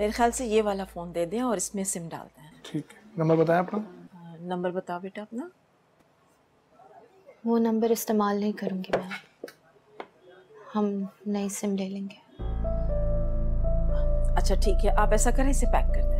मेरे ख्याल से ये वाला फ़ोन दे दें और इसमें सिम डालते हैं ठीक है। नंबर बताएँ अपना? नंबर बताओ बेटा अपना। वो नंबर इस्तेमाल नहीं करूँगी मैं। हम नई सिम ले लेंगे। अच्छा ठीक है। आप ऐसा करें इसे पैक कर दें।